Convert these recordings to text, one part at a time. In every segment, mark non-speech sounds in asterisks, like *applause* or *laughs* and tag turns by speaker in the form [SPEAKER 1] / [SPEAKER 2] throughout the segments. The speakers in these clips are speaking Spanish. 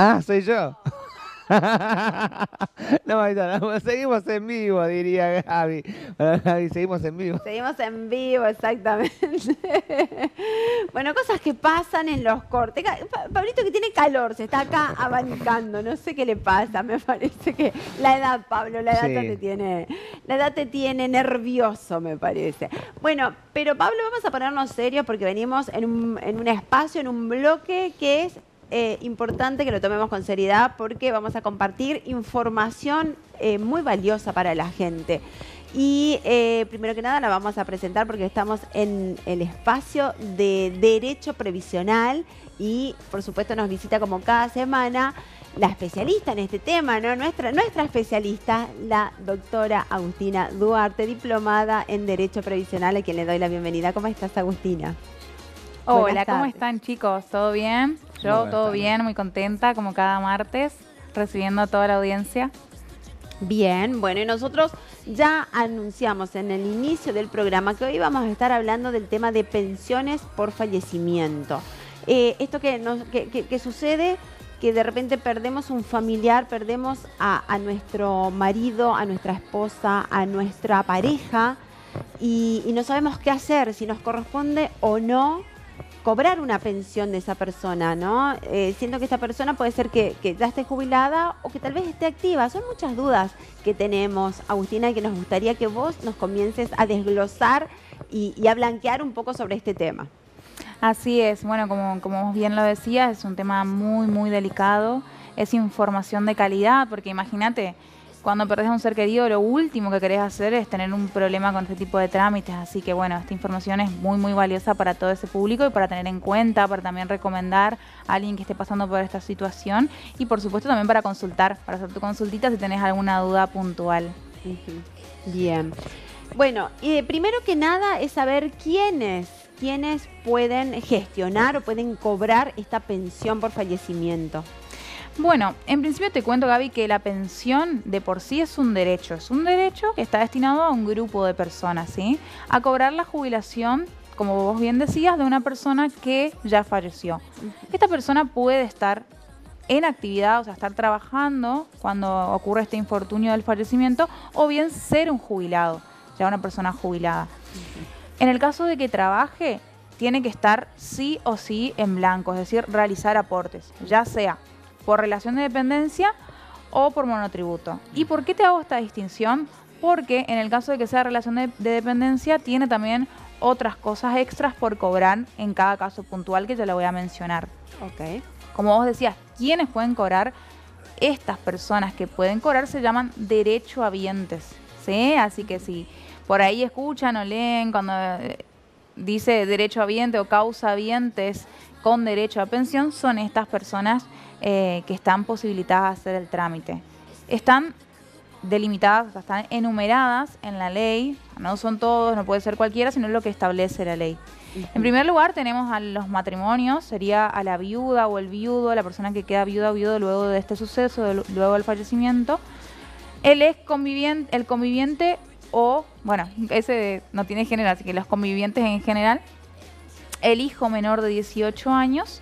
[SPEAKER 1] Ah, *laughs* soy yo. *laughs* no, no, seguimos en vivo, diría Gaby. Gaby, seguimos en vivo.
[SPEAKER 2] Seguimos en vivo, exactamente. *laughs* bueno, cosas que pasan en los cortes. Pablito que tiene calor, se está acá abanicando, no sé qué le pasa, me parece que la edad, Pablo, la edad te tiene, la edad te tiene nervioso, me parece. Bueno, pero Pablo, vamos a ponernos serios porque venimos en un, en un espacio, en un bloque que es eh, importante que lo tomemos con seriedad porque vamos a compartir información eh, muy valiosa para la gente. Y eh, primero que nada la vamos a presentar porque estamos en el espacio de Derecho Previsional y por supuesto nos visita como cada semana la especialista en este tema, ¿no? Nuestra, nuestra especialista, la doctora Agustina Duarte, diplomada en Derecho Previsional, a quien le doy la bienvenida. ¿Cómo estás, Agustina?
[SPEAKER 3] Hola, ¿cómo están chicos? ¿Todo bien? Yo todo bien, muy contenta, como cada martes, recibiendo a toda la audiencia.
[SPEAKER 2] Bien, bueno, y nosotros ya anunciamos en el inicio del programa que hoy vamos a estar hablando del tema de pensiones por fallecimiento. Eh, esto que, nos, que, sucede, que de repente perdemos un familiar, perdemos a, nuestro marido, a nuestra esposa, a nuestra pareja, y, y no sabemos qué hacer, si nos corresponde o no cobrar una pensión de esa persona, ¿no? Eh, siento que esta persona puede ser que, ya esté jubilada o que tal vez esté activa. Son muchas dudas que tenemos, Agustina, y que nos gustaría que vos nos comiences a desglosar y, a blanquear un poco sobre este tema.
[SPEAKER 3] Así es, bueno, como, como bien lo decías, es un tema muy, muy delicado, es información de calidad, porque imagínate, cuando perdés a un ser querido, lo último que querés hacer es tener un problema con este tipo de trámites. Así que bueno, esta información es muy, muy valiosa para todo ese público y para tener en cuenta, para también recomendar a alguien que esté pasando por esta situación y por supuesto también para consultar, para hacer tu consultita si tenés alguna duda puntual.
[SPEAKER 2] Bien. Bueno, y primero que nada es saber quiénes, quiénes pueden gestionar o pueden cobrar esta pensión por fallecimiento.
[SPEAKER 3] Bueno, en principio te cuento, Gaby, que la pensión de por sí es un derecho. Es un derecho que está destinado a un grupo de personas, ¿sí? A cobrar la jubilación, como vos bien decías, de una persona que ya falleció. Esta persona puede estar en actividad, o sea, estar trabajando cuando ocurre este infortunio del fallecimiento, o bien ser un jubilado, ya una persona jubilada. En el caso de que trabaje, tiene que estar sí o sí en blanco, es decir, realizar aportes, ya sea por relación de dependencia o por monotributo. ¿Y por qué te hago esta distinción? Porque en el caso de que sea relación de, dependencia, tiene también otras cosas extras por cobrar en cada caso puntual que yo le voy a mencionar.
[SPEAKER 2] Ok.
[SPEAKER 3] Como vos decías, ¿quiénes pueden cobrar? Estas personas que pueden cobrar se llaman derechohabientes. ¿Sí? Así que si por ahí escuchan o leen cuando eh, dice derecho habiente o causa habientes con derecho a pensión, son estas personas eh, que están posibilitadas a hacer el trámite. Están delimitadas, están enumeradas en la ley, no son todos, no puede ser cualquiera, sino lo que establece la ley. En primer lugar tenemos a los matrimonios, sería a la viuda o el viudo, la persona que queda viuda o viudo luego de este suceso, luego del fallecimiento. El ex conviviente, el conviviente o, bueno, ese no tiene género, así que los convivientes en general, el hijo menor de 18 años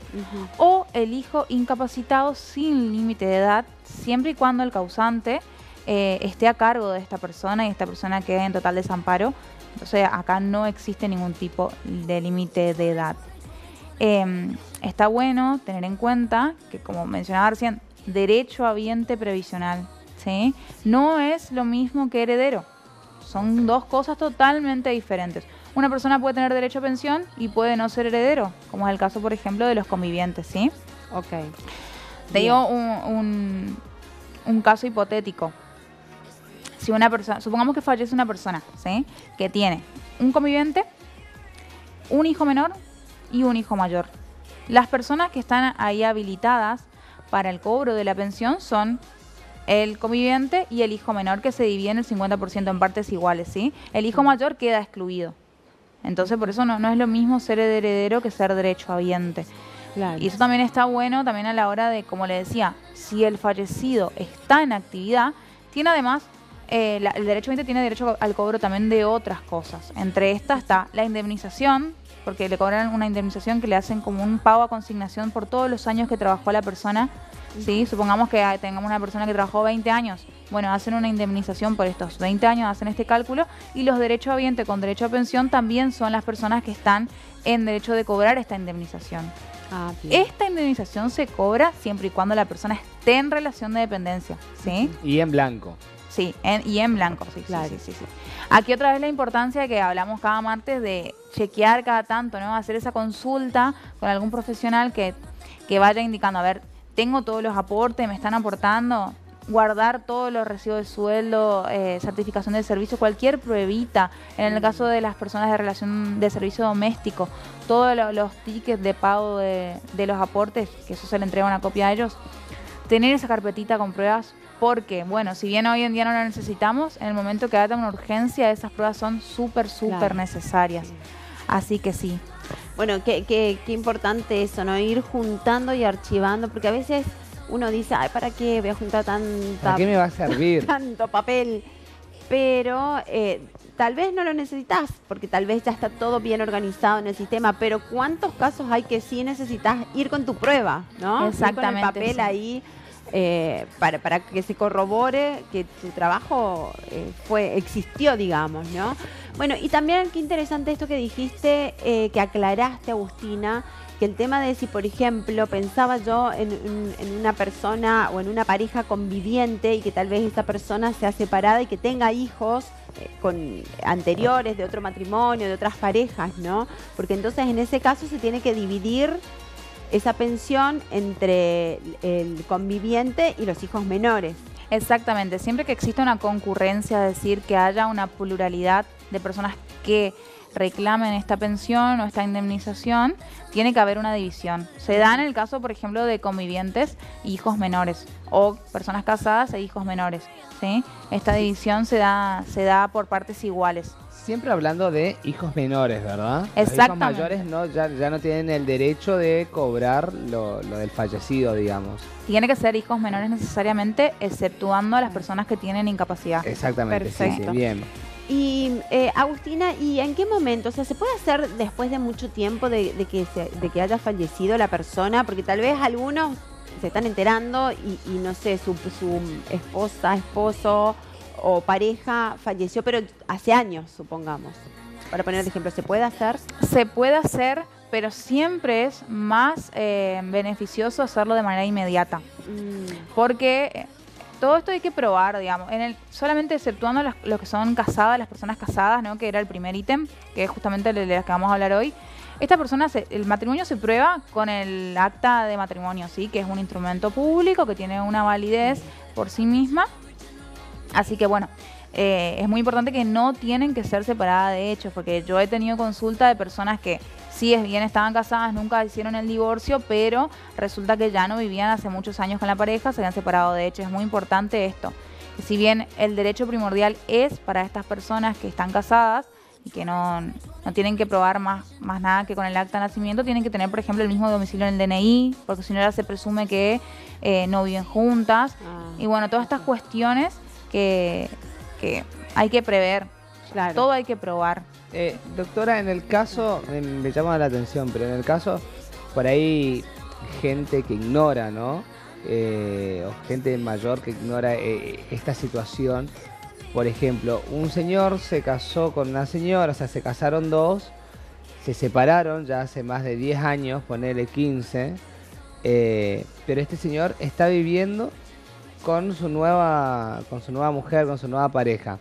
[SPEAKER 3] o el hijo incapacitado sin límite de edad, siempre y cuando el causante eh, esté a cargo de esta persona y esta persona quede en total desamparo. Entonces acá no existe ningún tipo de límite de edad. Em, está bueno tener en cuenta que, como mencionaba recién, derecho a viente previsional, ¿sí? No es lo mismo que heredero. Son dos cosas totalmente diferentes. Una persona puede tener derecho a pensión y puede no ser heredero, como es el caso, por ejemplo, de los convivientes, ¿sí?
[SPEAKER 2] Ok.
[SPEAKER 3] Te digo un, caso hipotético. Si una persona, supongamos que fallece una persona, ¿sí? Que tiene un conviviente, un hijo menor y un hijo mayor. Las personas que están ahí habilitadas para el cobro de la pensión son el conviviente y el hijo menor que se dividen el 50% en partes iguales, ¿sí? El hijo mayor queda excluido. Entonces, por eso no, no es lo mismo ser heredero que ser derechohabiente. Claro. Y eso también está bueno también a la hora de, como le decía, si el fallecido está en actividad, tiene además, eh, el derecho tiene derecho al cobro también de otras cosas. Entre estas está la indemnización, porque le cobran una indemnización que le hacen como un pago a consignación por todos los años que trabajó la persona ¿sí? Supongamos que ah, tengamos una persona que trabajó 20 años. Bueno, hacen una indemnización por estos 20 años, hacen este cálculo y los derechos habientes con derecho a pensión también son las personas que están en derecho de cobrar esta indemnización.
[SPEAKER 2] Ah, bien.
[SPEAKER 3] Esta indemnización se cobra siempre y cuando la persona esté en relación de dependencia, ¿sí?
[SPEAKER 1] Y en blanco.
[SPEAKER 3] Sí, en- y en blanco, sí,
[SPEAKER 2] Claro.
[SPEAKER 3] sí, sí, sí, sí. Aquí otra vez la importancia que hablamos cada martes de chequear cada tanto, ¿no? Hacer esa consulta con algún profesional que, que vaya indicando, a ver, tengo todos los aportes, me están aportando, guardar todos los recibos de sueldo, eh, certificación de servicio, cualquier pruebita. En el caso de las personas de relación de servicio doméstico, todos lo- los tickets de pago de, de los aportes, que eso se le entrega una copia a ellos, tener esa carpetita con pruebas porque, bueno, si bien hoy en día no lo necesitamos, en el momento que haya una urgencia, esas pruebas son súper, súper
[SPEAKER 2] Claro.
[SPEAKER 3] necesarias. Así que sí.
[SPEAKER 2] Bueno, qué, qué, qué importante eso, ¿no? Ir juntando y archivando, porque a veces uno dice, ay, ¿para qué voy a juntar tanta,
[SPEAKER 1] ¿Para qué me va a servir? *laughs*
[SPEAKER 2] tanto papel? Pero eh, tal vez no lo necesitas, porque tal vez ya está todo bien organizado en el sistema, pero ¿cuántos casos hay que sí necesitas ir con tu prueba, ¿no? Ir
[SPEAKER 3] Exactamente,
[SPEAKER 2] con el papel
[SPEAKER 3] sí.
[SPEAKER 2] ahí eh, para, para que se corrobore que tu trabajo eh, fue existió, digamos, ¿no? Bueno, y también qué interesante esto que dijiste, eh, que aclaraste, Agustina, que el tema de si, por ejemplo, pensaba yo en, un- en una persona o en una pareja conviviente y que tal vez esa persona sea separada y que tenga hijos eh, con anteriores de otro matrimonio, de otras parejas, ¿no? Porque entonces en ese caso se tiene que dividir esa pensión entre el conviviente y los hijos menores.
[SPEAKER 3] Exactamente, siempre que exista una concurrencia, es decir, que haya una pluralidad de personas que reclamen esta pensión o esta indemnización, tiene que haber una división. Se da en el caso, por ejemplo, de convivientes e hijos menores o personas casadas e hijos menores. ¿sí? Esta división se da, se da por partes iguales.
[SPEAKER 1] Siempre hablando de hijos menores, ¿verdad? Los hijos mayores no, ya, ya no tienen el derecho de cobrar lo, lo del fallecido, digamos.
[SPEAKER 3] Tiene que ser hijos menores necesariamente, exceptuando a las personas que tienen incapacidad.
[SPEAKER 1] Exactamente, sí, sí,
[SPEAKER 2] Perfecto.
[SPEAKER 1] bien.
[SPEAKER 2] Y eh, Agustina, ¿y en qué momento? O sea, ¿se puede hacer después de mucho tiempo de, de que, se- de que haya fallecido la persona? Porque tal vez algunos se están enterando y, y no sé, su, su esposa, esposo o pareja falleció, pero hace años, supongamos. Para poner de ejemplo, ¿se puede hacer?
[SPEAKER 3] Se puede hacer, pero siempre es más eh, beneficioso hacerlo de manera inmediata.
[SPEAKER 2] Mm,
[SPEAKER 3] Porque eh, todo esto hay que probar, digamos. En el, solamente exceptuando las, los que son casadas, las personas casadas, ¿no? que era el primer ítem, que es justamente el de las que vamos a hablar hoy. Esta persona, se- el matrimonio se prueba con el acta de matrimonio, ¿sí? que es un instrumento público que tiene una validez por sí misma. Así que bueno, eh, es muy importante que no tienen que ser separadas de hechos, porque yo he tenido consulta de personas que sí es bien estaban casadas, nunca hicieron el divorcio, pero resulta que ya no vivían hace muchos años con la pareja, se habían separado de hecho. Es muy importante esto. Si bien el derecho primordial es para estas personas que están casadas y que no, no tienen que probar más, más nada que con el acta de nacimiento, tienen que tener, por ejemplo, el mismo domicilio en el DNI, porque si no ya se presume que eh, no viven juntas.
[SPEAKER 2] ah,
[SPEAKER 3] Y bueno, todas estas cuestiones que, que hay que prever.
[SPEAKER 2] claro.
[SPEAKER 3] Todo hay que probar.
[SPEAKER 1] Eh, doctora, en el caso, me, me llama la atención, pero en el caso, por ahí, gente que ignora, ¿no? Eh, o gente mayor que ignora eh, esta situación. Por ejemplo, un señor se casó con una señora, o sea, se casaron dos, se separaron ya hace más de 10 años, ponele 15, eh, pero este señor está viviendo con su nueva, con su nueva mujer, con su nueva pareja.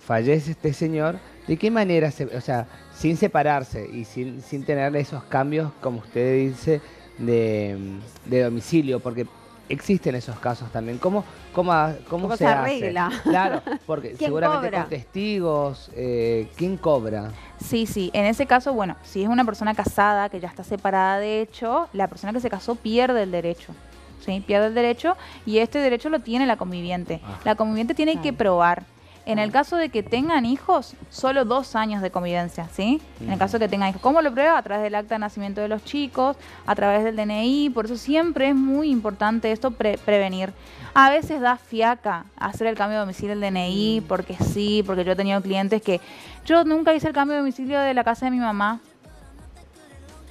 [SPEAKER 1] Fallece este señor, ¿de qué manera se, o sea, sin separarse y sin, sin tener esos cambios, como usted dice, de, de domicilio? Porque existen esos casos también. ¿Cómo, cómo, cómo,
[SPEAKER 2] ¿Cómo
[SPEAKER 1] se, hace?
[SPEAKER 2] arregla?
[SPEAKER 1] Claro, porque *laughs*
[SPEAKER 2] ¿Quién
[SPEAKER 1] seguramente
[SPEAKER 2] cobra?
[SPEAKER 1] con testigos, eh, ¿quién cobra?
[SPEAKER 3] Sí, sí. En ese caso, bueno, si es una persona casada que ya está separada de hecho, la persona que se casó pierde el derecho. ¿Sí? Pierde el derecho y este derecho lo tiene la conviviente.
[SPEAKER 1] Ajá.
[SPEAKER 3] La conviviente tiene que
[SPEAKER 2] Claro.
[SPEAKER 3] probar. En el caso de que tengan hijos, solo dos años de convivencia, ¿sí? En el caso de que tengan hijos. ¿Cómo lo prueba? A través del acta de nacimiento de los chicos, a través del DNI. Por eso siempre es muy importante esto pre- prevenir. A veces da fiaca hacer el cambio de domicilio del DNI, porque sí, porque yo he tenido clientes que yo nunca hice el cambio de domicilio de la casa de mi mamá.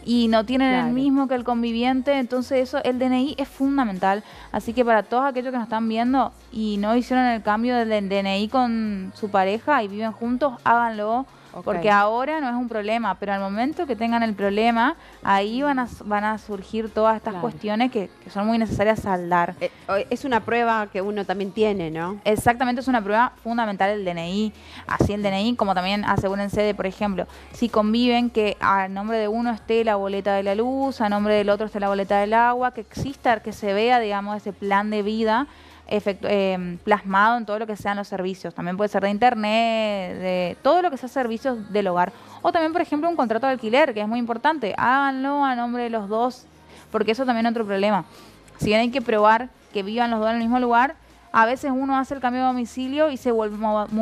[SPEAKER 3] Y no tienen
[SPEAKER 2] Claro.
[SPEAKER 3] el mismo que el conviviente, entonces eso, el DNI es fundamental. Así que para todos aquellos que nos están viendo y no hicieron el cambio del DNI con su pareja y viven juntos, háganlo. Porque ahora no es un problema, pero al momento que tengan el problema, ahí van a, van a surgir todas estas
[SPEAKER 2] Claro.
[SPEAKER 3] cuestiones que, que son muy necesarias saldar.
[SPEAKER 2] Eh, es una prueba que uno también tiene, ¿no?
[SPEAKER 3] Exactamente, es una prueba fundamental el DNI. Así el DNI, como también asegúrense de, por ejemplo, si conviven, que a nombre de uno esté la boleta de la luz, a nombre del otro esté la boleta del agua, que exista, que se vea, digamos, ese plan de vida eh, plasmado en todo lo que sean los servicios. También puede ser de internet, de todo lo que sea servicios del hogar. O también, por ejemplo, un contrato de alquiler, que es muy importante. Háganlo a nombre de los dos, porque eso también es otro problema. Si bien hay que probar que vivan los dos en el mismo lugar, a veces uno hace el cambio de domicilio y se vuelve a un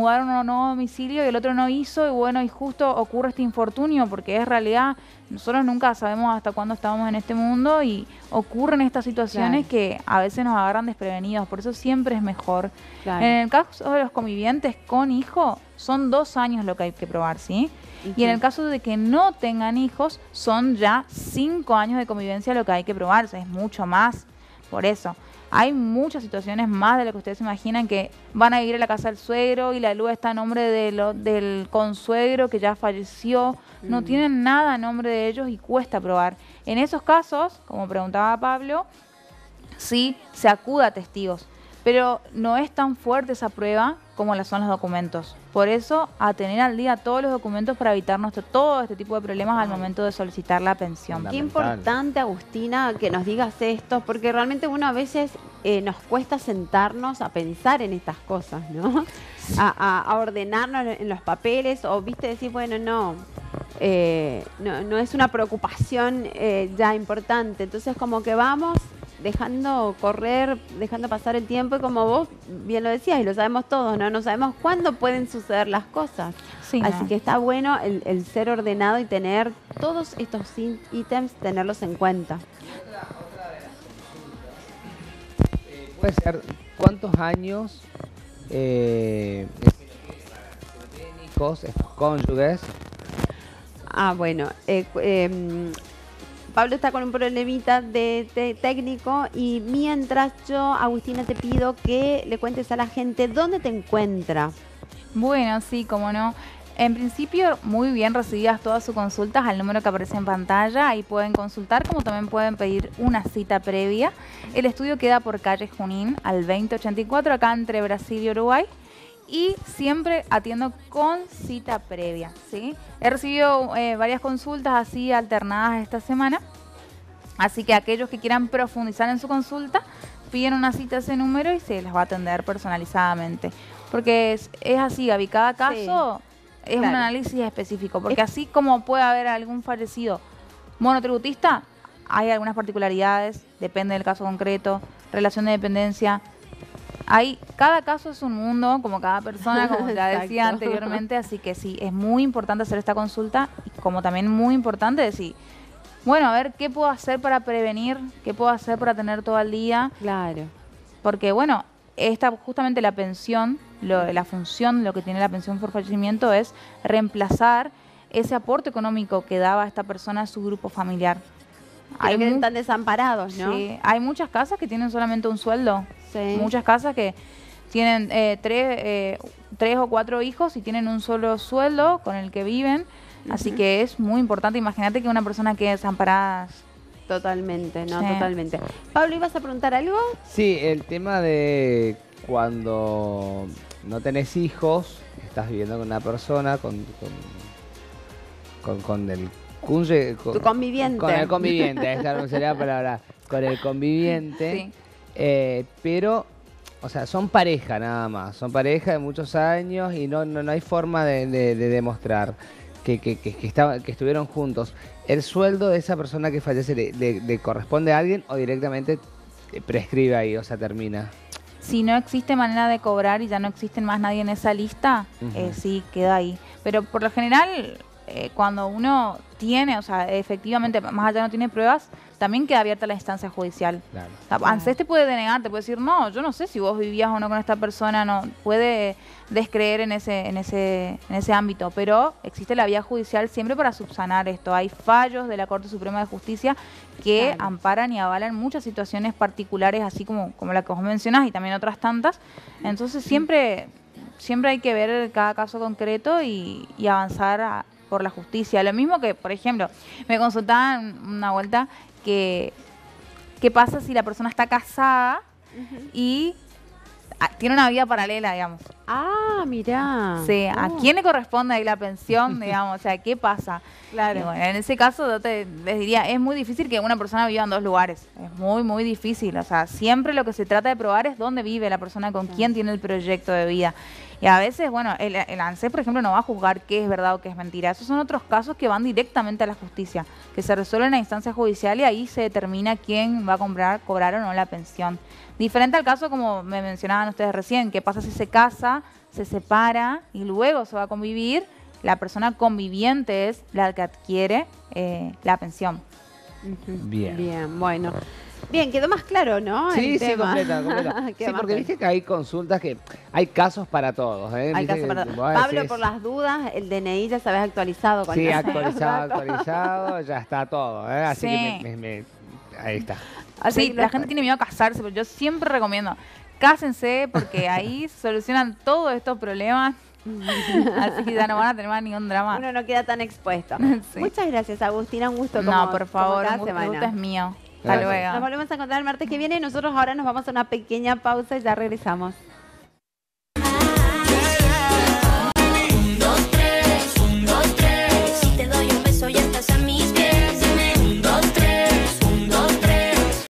[SPEAKER 3] nuevo domicilio y el otro no hizo y bueno, y justo ocurre este infortunio porque es realidad, nosotros nunca sabemos hasta cuándo estamos en este mundo y ocurren estas situaciones
[SPEAKER 2] Claro.
[SPEAKER 3] que a veces nos agarran desprevenidos, por eso siempre es mejor.
[SPEAKER 2] Claro.
[SPEAKER 3] En el caso de los convivientes con hijo, son dos años lo que hay que probar, ¿sí? Y en el caso de que no tengan hijos, son ya cinco años de convivencia lo que hay que probarse, es mucho más. Por eso, hay muchas situaciones más de lo que ustedes se imaginan que van a ir a la casa del suegro y la luz está a nombre de lo- del consuegro que ya falleció. No
[SPEAKER 2] Mm.
[SPEAKER 3] tienen nada a nombre de ellos y cuesta probar. En esos casos, como preguntaba Pablo, sí se acuda a testigos, pero no es tan fuerte esa prueba como la son los documentos. Por eso, a tener al día todos los documentos para evitarnos to- todo este tipo de problemas al momento de solicitar la pensión.
[SPEAKER 2] Qué importante, Agustina, que nos digas esto, porque realmente uno a veces eh, nos cuesta sentarnos a pensar en estas cosas, ¿no? A, a- a ordenarnos en los papeles o, viste, decir, bueno, no, eh, no, no es una preocupación eh, ya importante. Entonces, como que vamos dejando correr, dejando pasar el tiempo y como vos bien lo decías y lo sabemos todos, ¿no? No sabemos cuándo pueden suceder las cosas.
[SPEAKER 3] Sí,
[SPEAKER 2] Así
[SPEAKER 3] no.
[SPEAKER 2] que está bueno el, el ser ordenado y tener todos estos ítems, tenerlos en cuenta.
[SPEAKER 1] Puede ser cuántos años eh, estos cónyuges.
[SPEAKER 2] Ah, bueno. eh, em, Pablo está con un problemita de, técnico y mientras yo, Agustina, te pido que le cuentes a la gente dónde te encuentra.
[SPEAKER 3] Bueno, sí, como no. En principio, muy bien recibidas todas sus consultas al número que aparece en pantalla. Ahí pueden consultar, como también pueden pedir una cita previa. El estudio queda por calle Junín al 2084, acá entre Brasil y Uruguay. Y siempre atiendo con cita previa, ¿sí? He recibido eh, varias consultas así alternadas esta semana. Así que aquellos que quieran profundizar en su consulta, piden una cita a ese número y se les va a atender personalizadamente. Porque es, es así, Gaby, cada caso es un análisis específico. Porque así como puede haber algún fallecido monotributista, hay algunas particularidades, depende del caso concreto, relación de dependencia. Hay, cada caso es un mundo, como cada persona, como ya *laughs* decía anteriormente, así que sí, es muy importante hacer esta consulta y como también muy importante decir, bueno, a ver, ¿qué puedo hacer para prevenir? ¿Qué puedo hacer para tener todo el día?
[SPEAKER 2] Claro.
[SPEAKER 3] Porque, bueno, esta justamente la pensión, lo- la función, lo que tiene la pensión por fallecimiento es reemplazar ese aporte económico que daba esta persona a su grupo familiar.
[SPEAKER 2] Hay que están desamparados, ¿no?
[SPEAKER 3] sí, hay muchas casas que tienen solamente un sueldo.
[SPEAKER 2] Sí.
[SPEAKER 3] Muchas casas que tienen eh, tres, eh, tres o cuatro hijos y tienen un solo sueldo con el que viven. Así que es muy importante. Imagínate que una persona quede desamparada.
[SPEAKER 2] Totalmente, no,
[SPEAKER 3] Sí.
[SPEAKER 2] totalmente. Pablo, ¿ibas a preguntar algo?
[SPEAKER 1] Sí, el tema de cuando no tenés hijos, estás viviendo con una persona, con, con, con, con el con,
[SPEAKER 2] Tu conviviente.
[SPEAKER 1] Con el conviviente, esa no sería la palabra. Con el conviviente.
[SPEAKER 3] Sí.
[SPEAKER 1] Eh, pero, o sea, son pareja nada más. Son pareja de muchos años y no, no, no hay forma de, de- de demostrar que, que, que, que estaba- que estuvieron juntos. ¿El sueldo de esa persona que fallece le, le- le corresponde a alguien o directamente prescribe ahí, o sea, termina?
[SPEAKER 3] Si no existe manera de cobrar y ya no existen más nadie en esa lista, eh, sí, queda ahí. Pero por lo general, eh, cuando uno tiene, o sea, efectivamente, más allá no tiene pruebas, también queda abierta la instancia judicial.
[SPEAKER 1] Claro.
[SPEAKER 3] O sea, ANSES te puede denegar, te puede decir, no, yo no sé si vos vivías o no con esta persona, no puede descreer en ese, en ese, en ese ámbito, pero existe la vía judicial siempre para subsanar esto. Hay fallos de la Corte Suprema de Justicia que
[SPEAKER 2] Claro.
[SPEAKER 3] amparan y avalan muchas situaciones particulares, así como, como la que vos mencionás y también otras tantas. Entonces siempre, siempre hay que ver cada caso concreto y, y avanzar a- por la justicia. Lo mismo que, por ejemplo, me consultaban una vuelta que qué pasa si la persona está casada y ah, tiene una vida paralela, digamos.
[SPEAKER 2] Ah, mirá.
[SPEAKER 3] Sí, ¿a
[SPEAKER 2] Oh,
[SPEAKER 3] quién le corresponde ahí la pensión, *laughs* digamos? O sea, ¿qué pasa?
[SPEAKER 2] Claro.
[SPEAKER 3] Bueno, en ese caso yo te les diría, es muy difícil que una persona viva en dos lugares. Es muy, muy difícil. O sea, siempre lo que se trata de probar es dónde vive la persona, con quién tiene el proyecto de vida. Y a veces, bueno, el, el ANSES, por ejemplo, no va a juzgar qué es verdad o qué es mentira. Esos son otros casos que van directamente a la justicia, que se resuelven en la instancia judicial y ahí se determina quién va a comprar, cobrar o no la pensión. Diferente al caso, como me mencionaban ustedes recién, que pasa si se casa, se separa y luego se va a convivir, la persona conviviente es la que adquiere eh, la pensión.
[SPEAKER 1] Bien.
[SPEAKER 2] Bien, bueno. Bien, quedó más claro, ¿no?
[SPEAKER 1] Sí,
[SPEAKER 2] El
[SPEAKER 1] sí,
[SPEAKER 2] tema.
[SPEAKER 1] completa, completa. *laughs* Sí, porque
[SPEAKER 2] claro.
[SPEAKER 1] viste que hay consultas que hay casos para todos. ¿eh?
[SPEAKER 2] Hay
[SPEAKER 1] Viste
[SPEAKER 2] caso
[SPEAKER 1] que
[SPEAKER 2] para-
[SPEAKER 1] vos
[SPEAKER 2] Pablo,
[SPEAKER 1] decís-
[SPEAKER 2] por las dudas, el DNI ya sabes actualizado con
[SPEAKER 1] Sí, actualizado, *laughs*
[SPEAKER 2] datos.
[SPEAKER 1] actualizado, ya está todo. ¿eh? Así
[SPEAKER 3] Sí.
[SPEAKER 1] que me- me- me- ahí está.
[SPEAKER 2] Así
[SPEAKER 3] sí, la gente tiene miedo a casarse, pero yo siempre recomiendo, cásense porque *laughs* ahí solucionan todos estos problemas. *laughs* Así que ya no van a tener más ningún drama.
[SPEAKER 2] Uno no queda tan expuesto. *laughs*
[SPEAKER 3] Sí.
[SPEAKER 2] Muchas gracias, Agustina. Un gusto. como-
[SPEAKER 3] no, por
[SPEAKER 2] como
[SPEAKER 3] favor,
[SPEAKER 2] cada
[SPEAKER 3] un gusto, es mío. Hasta luego.
[SPEAKER 2] Nos volvemos a encontrar el martes que viene. Nosotros ahora nos vamos a una pequeña pausa y ya regresamos.